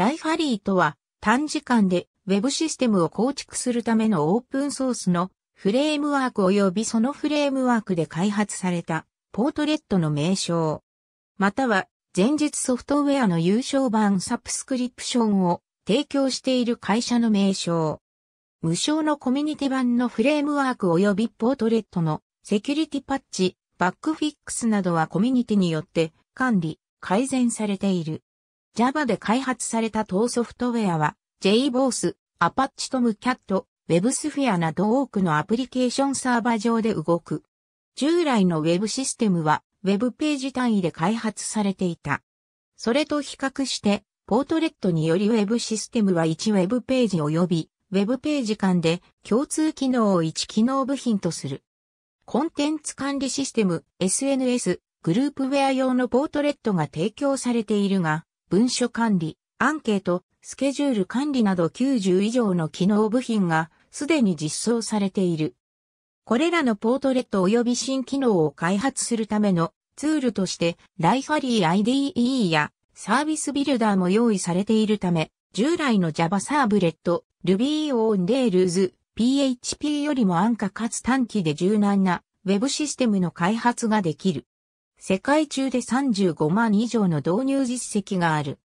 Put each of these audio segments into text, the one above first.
ライファリーとは短時間で Web システムを構築するためのオープンソースのフレームワーク及びそのフレームワークで開発されたポートレットの名称。または前述ソフトウェアの有償版サブスクリプションを提供している会社の名称。無償のコミュニティ版のフレームワーク及びポートレットのセキュリティパッチ、バグフィックスなどはコミュニティによって管理、改善されている。Java で開発された当ソフトウェアは JBoss、Apache Tomcat、WebSphere など多くのアプリケーションサーバー上で動く。従来の Web システムは Web ページ単位で開発されていた。それと比較して、ポートレットにより Web システムは1 Web ページ及び Web ページ間で共通機能を1機能部品とする。コンテンツ管理システム SNS グループウェア用のポートレットが提供されているが、文書管理、アンケート、スケジュール管理など90以上の機能部品がすでに実装されている。これらのポートレット及び新機能を開発するためのツールとしてライファリー IDE やサービスビルダーも用意されているため、従来の Java サーブレット、Ruby on Rails、PHP よりも安価かつ短期で柔軟な Web システムの開発ができる。世界中で35万以上の導入実績がある。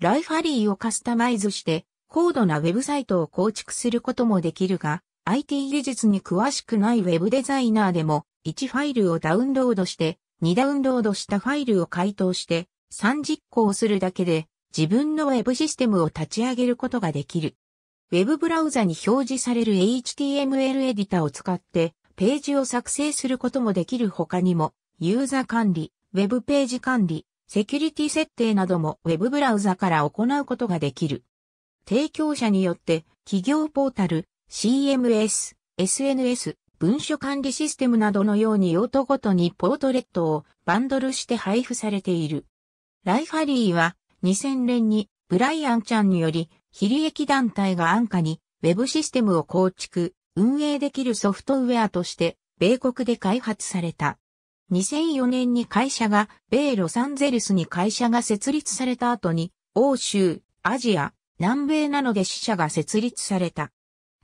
ライファリーをカスタマイズして高度なウェブサイトを構築することもできるが、IT 技術に詳しくないウェブデザイナーでも1ファイルをダウンロードして2ダウンロードしたファイルを回答して3実行するだけで自分のウェブシステムを立ち上げることができる。ウェブブラウザに表示される HTML エディタを使ってページを作成することもできる他にもユーザー管理、ウェブページ管理、セキュリティ設定などもウェブブラウザから行うことができる。提供者によって企業ポータル、CMS、SNS、文書管理システムなどのように用途ごとにポートレットをバンドルして配布されている。ライファリーは2000年にブライアンちゃんにより非利益団体が安価にウェブシステムを構築、運営できるソフトウェアとして米国で開発された。2004年に会社が米ロサンゼルスに会社が設立された後に欧州、アジア、南米なので支社が設立された。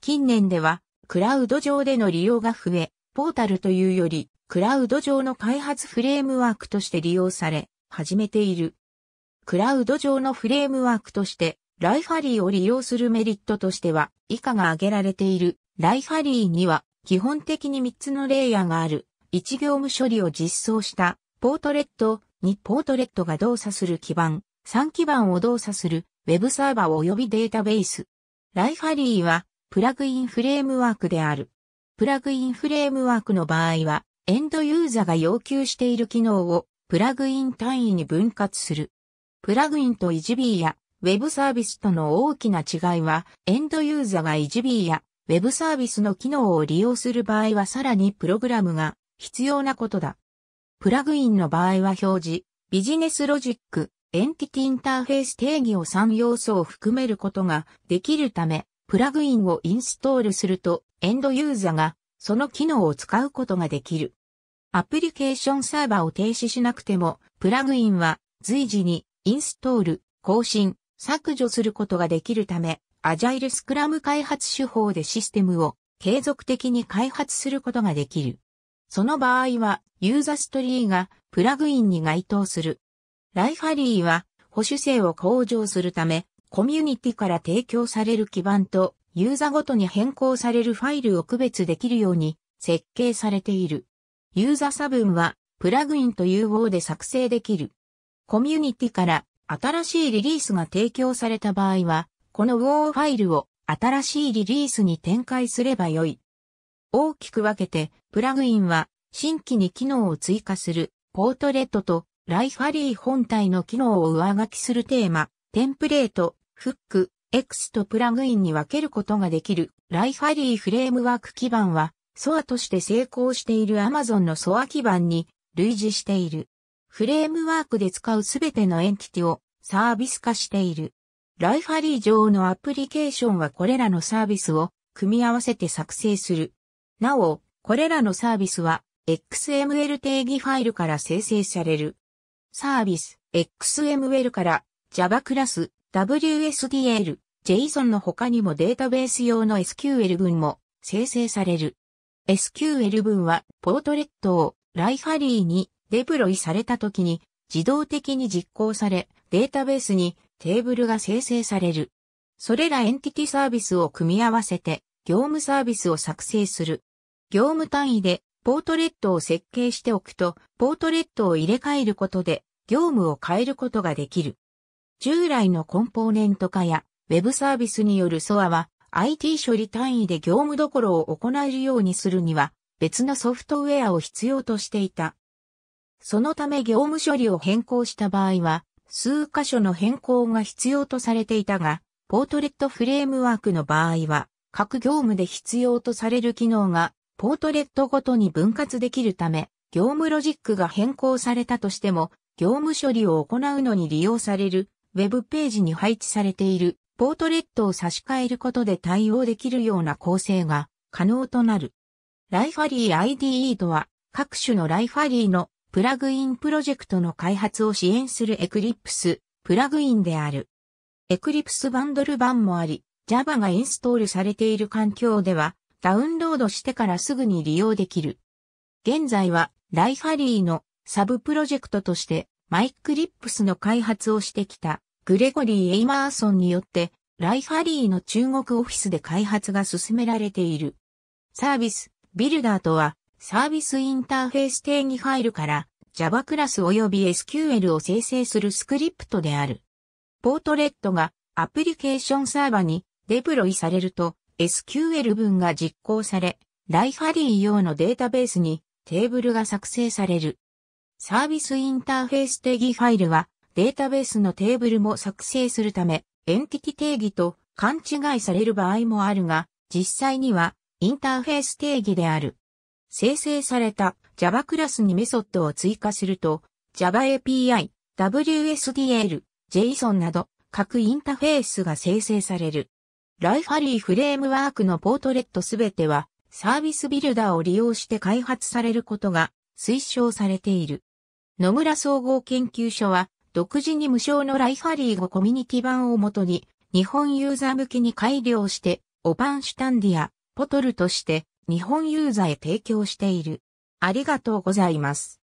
近年では、クラウド上での利用が増え、ポータルというより、クラウド上の開発フレームワークとして利用され、始めている。クラウド上のフレームワークとして、ライファリーを利用するメリットとしては、以下が挙げられている。ライファリーには、基本的に3つのレイヤーがある。1業務処理を実装した、ポートレット、2ポートレットが動作する基盤、3基盤を動作する、ウェブサーバー及びデータベース。ライファリーは、プラグインフレームワークである。プラグインフレームワークの場合は、エンドユーザーが要求している機能をプラグイン単位に分割する。プラグインと EasyB や Web サービスとの大きな違いは、エンドユーザーが EasyB や Web サービスの機能を利用する場合はさらにプログラムが必要なことだ。プラグインの場合は表示、ビジネスロジック、エンティティインターフェース定義を3要素を含めることができるため、プラグインをインストールすると、エンドユーザがその機能を使うことができる。アプリケーションサーバーを停止しなくても、プラグインは随時にインストール、更新、削除することができるため、アジャイルスクラム開発手法でシステムを継続的に開発することができる。その場合は、ユーザストリーがプラグインに該当する。ライファリーは保守性を向上するため、コミュニティから提供される基盤とユーザごとに変更されるファイルを区別できるように設計されている。ユーザ差分はプラグインと融合で作成できる。コミュニティから新しいリリースが提供された場合は、この WO ファイルを新しいリリースに展開すればよい。大きく分けて、プラグインは新規に機能を追加するポートレットとライファリー本体の機能を上書きするテーマ、テンプレート、フック、X とプラグインに分けることができるライファリーフレームワーク基盤は SOA として成功している Amazon の SOA 基盤に類似している。フレームワークで使うすべてのエンティティをサービス化している。ライファリー上のアプリケーションはこれらのサービスを組み合わせて作成する。なお、これらのサービスは XML 定義ファイルから生成される。サービス、XML から Java クラス、WSDL、JSON の他にもデータベース用の SQL 文も生成される。SQL 文はポートレットをライファリーにデプロイされた時に自動的に実行され、データベースにテーブルが生成される。それらエンティティサービスを組み合わせて業務サービスを作成する。業務単位でポートレットを設計しておくと、ポートレットを入れ替えることで業務を変えることができる。従来のコンポーネント化や Web サービスによる SOA は IT 処理単位で業務どころを行えるようにするには別のソフトウェアを必要としていた。そのため業務処理を変更した場合は数箇所の変更が必要とされていたが、ポートレットフレームワークの場合は各業務で必要とされる機能がポートレットごとに分割できるため、業務ロジックが変更されたとしても、業務処理を行うのに利用される、ウェブページに配置されている、ポートレットを差し替えることで対応できるような構成が可能となる。ライファリー IDE とは、各種のライファリーのプラグインプロジェクトの開発を支援する Eclipse プラグインである。Eclipse バンドル版もあり、Java がインストールされている環境では、ダウンロードしてからすぐに利用できる。現在は、ライファリーのサブプロジェクトとして、 MyEclipse の開発をしてきた、グレゴリー・エイマーソンによって、ライファリーの中国オフィスで開発が進められている。サービスビルダーとは、サービスインターフェース定義ファイルから Java クラス及び SQL を生成するスクリプトである。ポートレットがアプリケーションサーバにデプロイされると、SQL 文が実行され、ライファリー用のデータベースにテーブルが作成される。サービスインターフェース定義ファイルはデータベースのテーブルも作成するため、エンティティ定義と勘違いされる場合もあるが、実際にはインターフェース定義である。生成された Java クラスにメソッドを追加すると、Java API、WSDL、JSON など各インターフェースが生成される。ライファリーフレームワークのポートレットすべてはサービスビルダーを利用して開発されることが推奨されている。野村総合研究所は独自に無償のライファリー語コミュニティ版をもとに日本ユーザー向けに改良してオパンシュタンディア、ポトルとして日本ユーザーへ提供している。ありがとうございます。